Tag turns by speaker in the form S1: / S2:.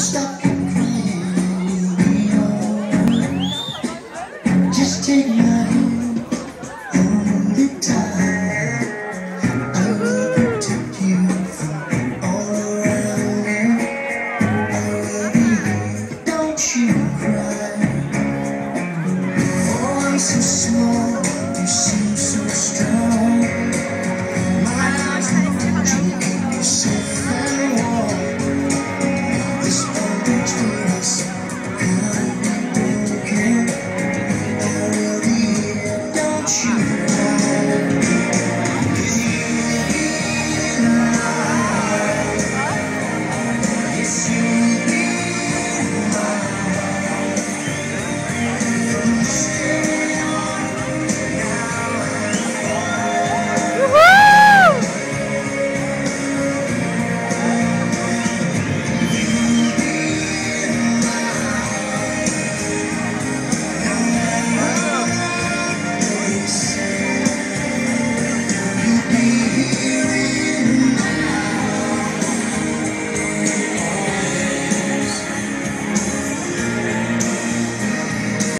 S1: Just take my hand. you.